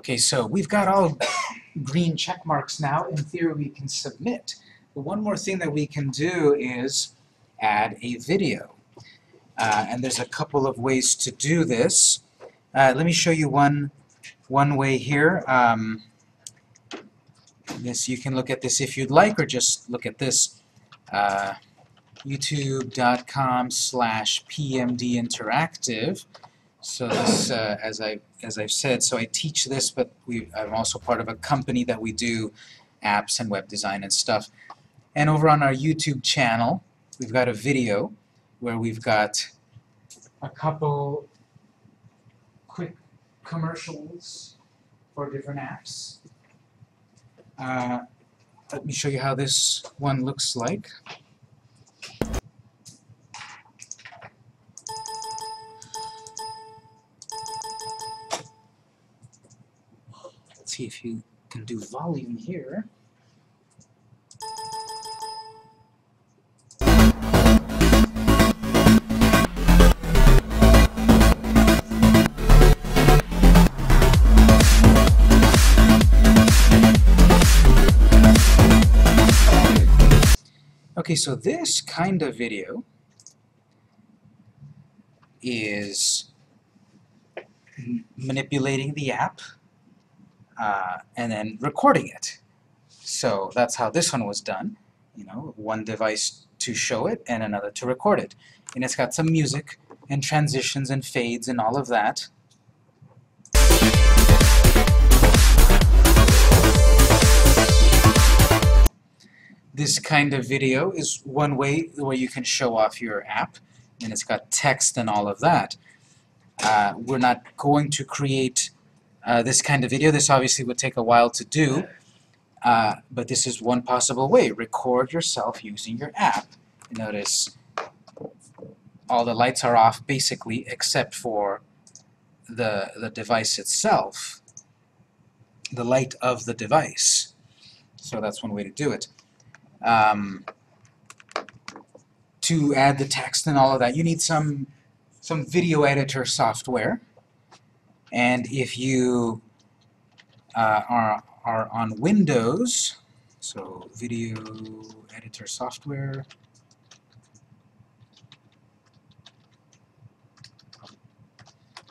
Okay, so we've got all green check marks now. In theory, we can submit. But one more thing that we can do is add a video. Uh, and there's a couple of ways to do this. Uh, let me show you one, one way here. Um, this You can look at this if you'd like, or just look at this. Uh, youtube.com slash pmdinteractive. So this, uh, as I as I've said, so I teach this, but we I'm also part of a company that we do apps and web design and stuff. And over on our YouTube channel, we've got a video where we've got a couple quick commercials for different apps. Uh, let me show you how this one looks like. See if you can do volume here. Okay, so this kind of video is manipulating the app uh, and then recording it. So that's how this one was done. You know, one device to show it and another to record it. And it's got some music and transitions and fades and all of that. This kind of video is one way where you can show off your app, and it's got text and all of that. Uh, we're not going to create uh, this kind of video. This obviously would take a while to do, uh, but this is one possible way. Record yourself using your app. Notice all the lights are off basically except for the, the device itself, the light of the device. So that's one way to do it. Um, to add the text and all of that, you need some some video editor software. And if you uh, are, are on Windows, so video editor software,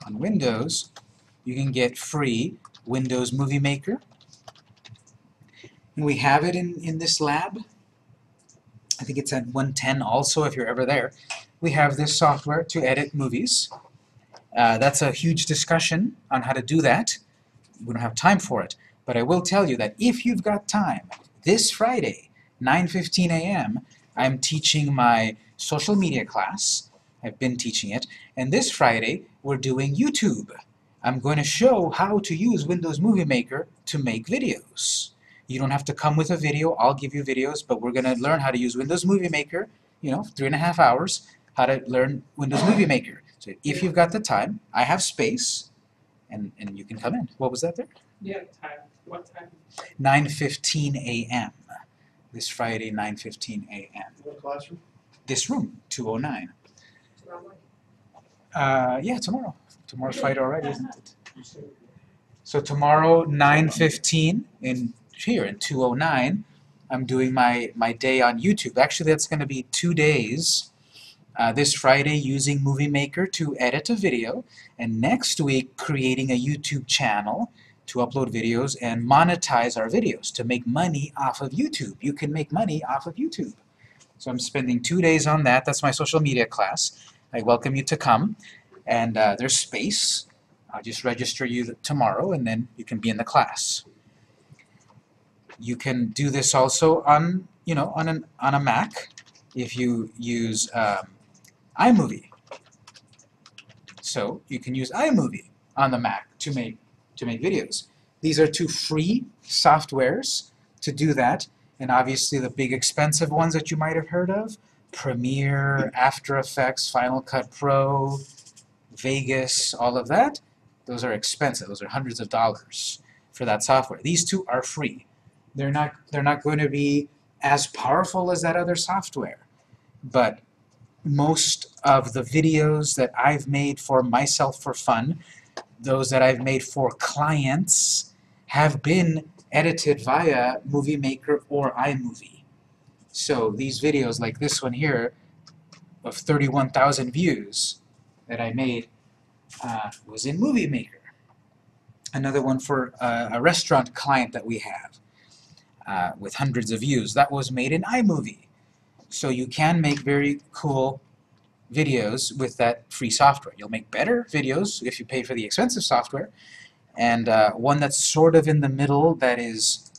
on Windows, you can get free Windows Movie Maker. And we have it in, in this lab. I think it's at 110 also if you're ever there. We have this software to edit movies. Uh, that's a huge discussion on how to do that. We don't have time for it. But I will tell you that if you've got time, this Friday, 9.15 a.m., I'm teaching my social media class. I've been teaching it. And this Friday, we're doing YouTube. I'm going to show how to use Windows Movie Maker to make videos. You don't have to come with a video. I'll give you videos, but we're going to learn how to use Windows Movie Maker, you know, three and a half hours, how to learn Windows Movie Maker. So if you've got the time, I have space, and, and you can come in. What was that there? Yeah, time. What time? 9.15 a.m. This Friday, 9.15 a.m. What classroom? This room, 209. Tomorrow. Uh, yeah, tomorrow. Tomorrow's Friday already, isn't it? So tomorrow, 9.15 in here in 209, I'm doing my, my day on YouTube. Actually, that's going to be two days. Uh, this Friday using Movie Maker to edit a video, and next week creating a YouTube channel to upload videos and monetize our videos to make money off of YouTube. You can make money off of YouTube. So I'm spending two days on that. That's my social media class. I welcome you to come. And uh, there's space. I'll just register you tomorrow, and then you can be in the class. You can do this also on, you know, on an on a Mac if you use um, iMovie. So you can use iMovie on the Mac to make to make videos. These are two free softwares to do that, and obviously the big expensive ones that you might have heard of, Premiere, After Effects, Final Cut Pro, Vegas, all of that, those are expensive. Those are hundreds of dollars for that software. These two are free. They're not they're not going to be as powerful as that other software, but most of the videos that I've made for myself for fun those that I've made for clients have been edited via Movie Maker or iMovie. So these videos like this one here of 31,000 views that I made uh, was in Movie Maker. Another one for uh, a restaurant client that we have uh, with hundreds of views. That was made in iMovie. So you can make very cool videos with that free software. You'll make better videos if you pay for the expensive software. And uh, one that's sort of in the middle that is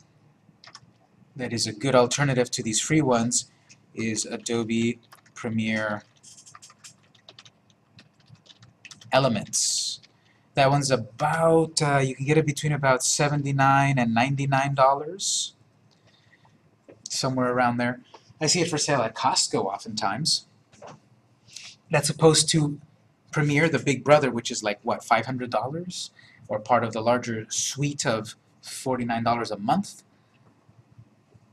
that is a good alternative to these free ones is Adobe Premiere Elements. That one's about, uh, you can get it between about 79 and $99, somewhere around there. I see it for sale at Costco oftentimes. That's opposed to Premiere, the big brother, which is like, what, $500? Or part of the larger suite of $49 a month.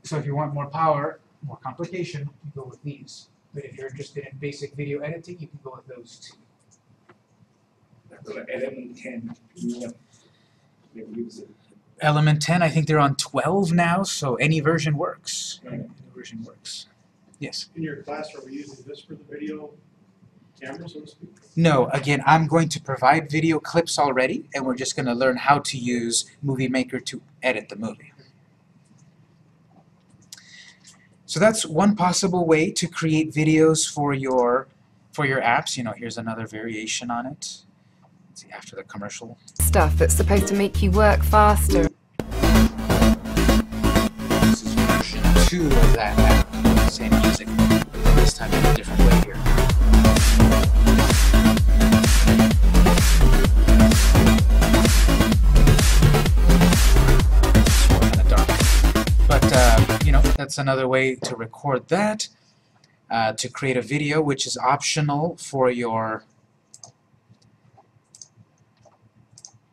So if you want more power, more complication, you go with these. But if you're interested in basic video editing, you can go with those two. Element ten, you want, they use it. Element 10, I think they're on 12 now, so any version works. Right. Any version works. Yes. In your class, are we using this for the video camera, so to speak? No, again, I'm going to provide video clips already, and we're just going to learn how to use Movie Maker to edit the movie. So that's one possible way to create videos for your for your apps. You know, here's another variation on it. Let's see after the commercial. stuff that's supposed to make you work faster. Same music, but this time in a different way here. But, uh, you know, that's another way to record that. Uh, to create a video, which is optional for your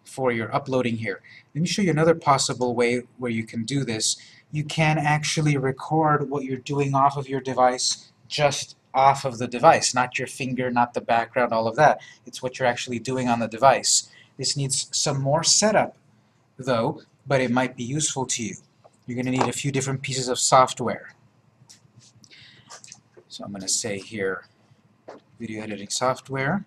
for your uploading here. Let me show you another possible way where you can do this. You can actually record what you're doing off of your device just off of the device, not your finger, not the background, all of that. It's what you're actually doing on the device. This needs some more setup, though, but it might be useful to you. You're going to need a few different pieces of software. So I'm going to say here, video editing software.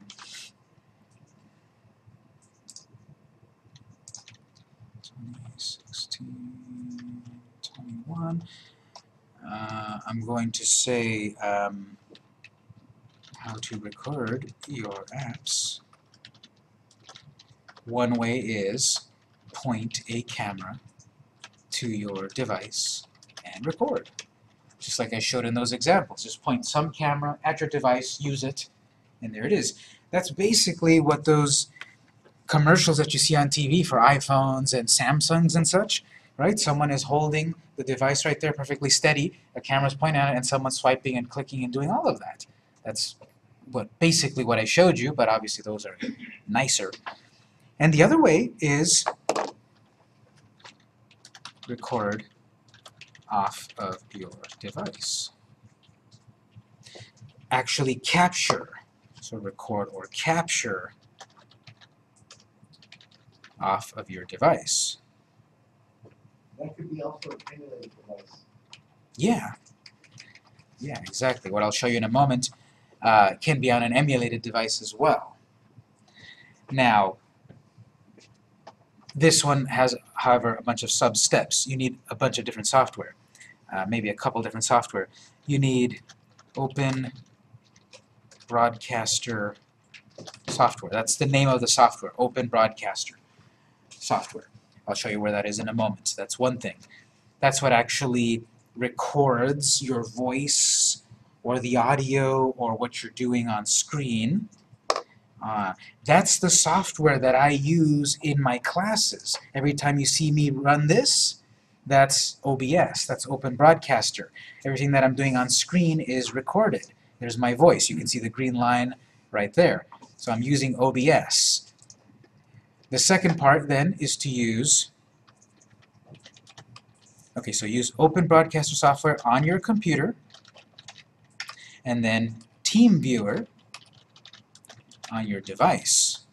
Twenty-one. Uh, I'm going to say um, how to record your apps. One way is point a camera to your device and record. Just like I showed in those examples. Just point some camera at your device, use it, and there it is. That's basically what those commercials that you see on TV for iPhones and Samsungs and such, right? Someone is holding the device right there perfectly steady, a camera's pointing at it, and someone's swiping and clicking and doing all of that. That's what basically what I showed you, but obviously those are nicer. And the other way is record off of your device. Actually capture, so record or capture off of your device. That could be also emulated device. Yeah. Yeah, exactly. What I'll show you in a moment uh, can be on an emulated device as well. Now, this one has, however, a bunch of sub-steps. You need a bunch of different software, uh, maybe a couple different software. You need Open Broadcaster software. That's the name of the software, Open Broadcaster software. I'll show you where that is in a moment. That's one thing. That's what actually records your voice or the audio or what you're doing on screen. Uh, that's the software that I use in my classes. Every time you see me run this, that's OBS, that's Open Broadcaster. Everything that I'm doing on screen is recorded. There's my voice. You can see the green line right there. So I'm using OBS. The second part then is to use Okay, so use Open Broadcaster software on your computer and then TeamViewer on your device.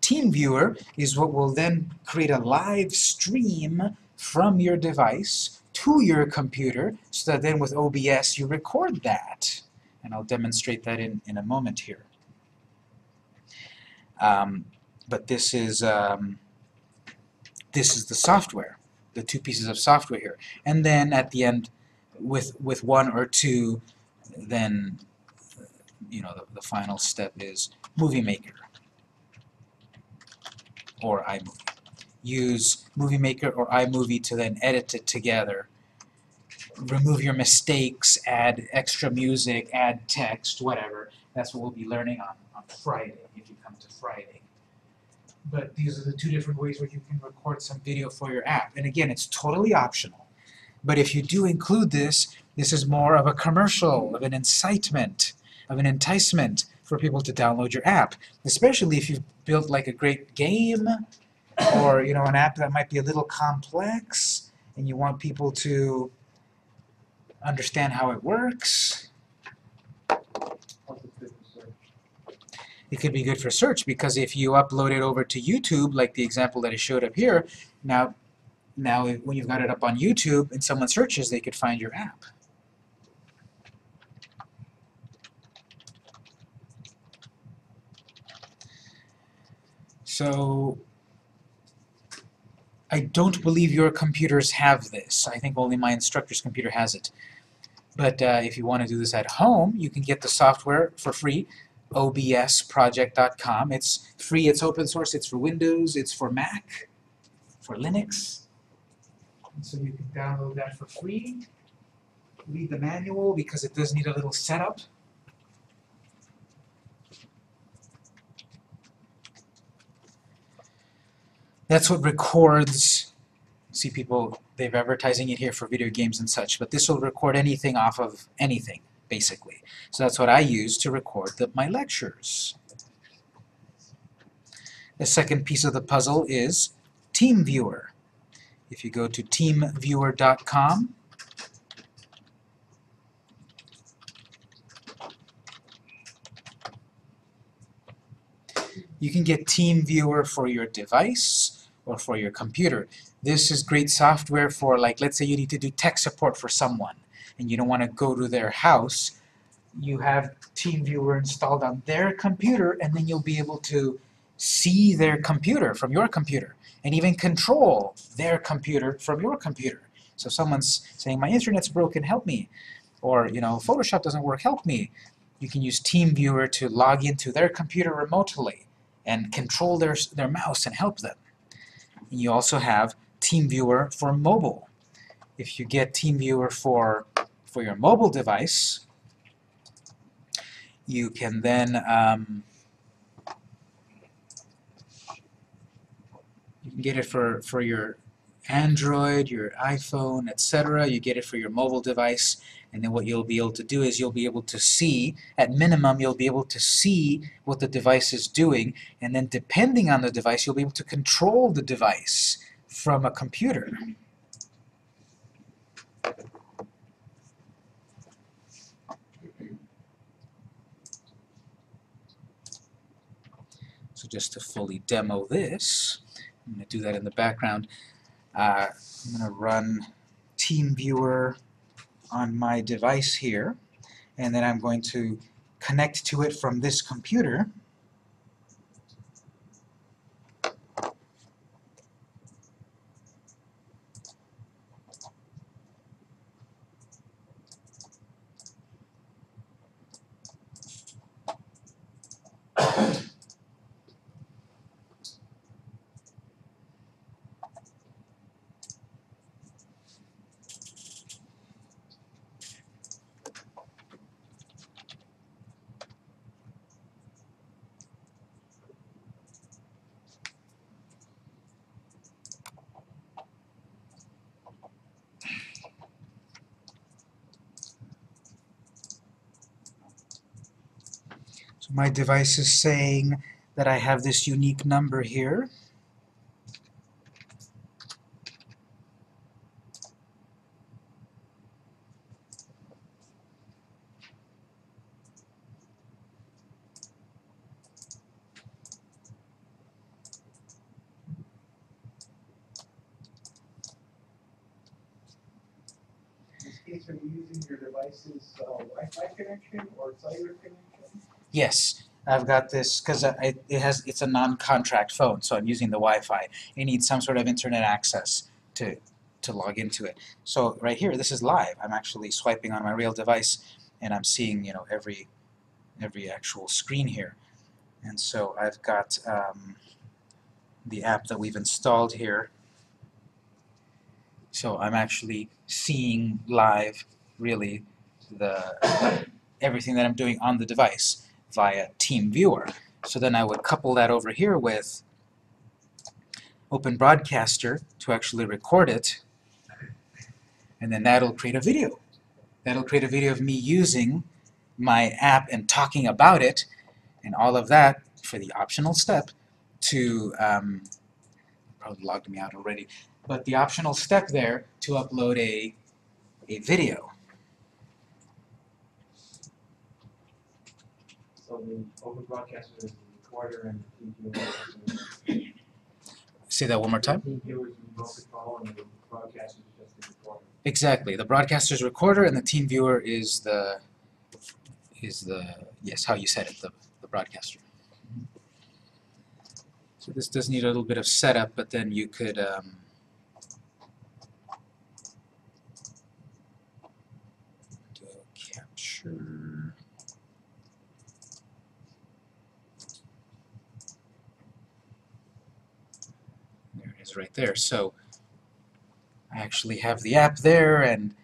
TeamViewer is what will then create a live stream from your device to your computer so that then with OBS you record that. And I'll demonstrate that in, in a moment here. Um, but this is um, this is the software, the two pieces of software here. And then at the end, with with one or two, then you know the, the final step is Movie Maker or iMovie. Use Movie Maker or iMovie to then edit it together. Remove your mistakes, add extra music, add text, whatever. That's what we'll be learning on, on Friday, to Friday. But these are the two different ways where you can record some video for your app. And again, it's totally optional. But if you do include this, this is more of a commercial, of an incitement, of an enticement for people to download your app. Especially if you've built like a great game or you know an app that might be a little complex and you want people to understand how it works. How's it fit for search? It could be good for search because if you upload it over to YouTube, like the example that I showed up here, now, now when you've got it up on YouTube and someone searches, they could find your app. So I don't believe your computers have this. I think only my instructor's computer has it. But uh, if you want to do this at home, you can get the software for free obsproject.com. It's free, it's open source, it's for Windows, it's for Mac, for Linux. So you can download that for free. Read the manual because it does need a little setup. That's what records. See people, they're advertising it here for video games and such, but this will record anything off of anything, basically. So that's what I use to record the, my lectures. The second piece of the puzzle is TeamViewer. If you go to teamviewer.com, you can get TeamViewer for your device or for your computer. This is great software for, like, let's say you need to do tech support for someone and you don't want to go to their house. You have TeamViewer installed on their computer and then you'll be able to see their computer from your computer and even control their computer from your computer. So someone's saying, my internet's broken, help me. Or, you know, Photoshop doesn't work, help me. You can use TeamViewer to log into their computer remotely and control their, their mouse and help them. You also have TeamViewer for mobile. If you get TeamViewer for, for your mobile device, you can then um, you can get it for, for your Android, your iPhone, etc. You get it for your mobile device, and then what you'll be able to do is you'll be able to see, at minimum, you'll be able to see what the device is doing, and then depending on the device, you'll be able to control the device from a computer. Just to fully demo this, I'm going to do that in the background. Uh, I'm going to run TeamViewer on my device here, and then I'm going to connect to it from this computer. my device is saying that I have this unique number here. In this case, are you using your device's uh, Wi-Fi connection or cellular connection? Yes, I've got this because it has it's a non-contract phone, so I'm using the Wi-Fi. It needs some sort of internet access to to log into it. So right here, this is live. I'm actually swiping on my real device, and I'm seeing you know every every actual screen here. And so I've got um, the app that we've installed here. So I'm actually seeing live, really, the everything that I'm doing on the device via TeamViewer. So then I would couple that over here with Open Broadcaster to actually record it, and then that'll create a video. That'll create a video of me using my app and talking about it, and all of that for the optional step to, um, probably logged me out already, but the optional step there to upload a, a video. So the open broadcaster is the recorder and the team viewer. Say that one more time. Team viewer is remote control and the broadcaster is just the recorder. Exactly. The broadcaster's recorder and the team viewer is the is the yes, how you said it, the, the broadcaster. So this does need a little bit of setup, but then you could um, do a capture. There it right there. So I actually have the app there and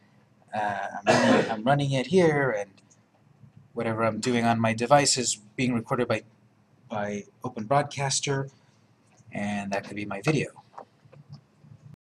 uh, I'm, running, I'm running it here and whatever I'm doing on my device is being recorded by, by Open Broadcaster and that could be my video.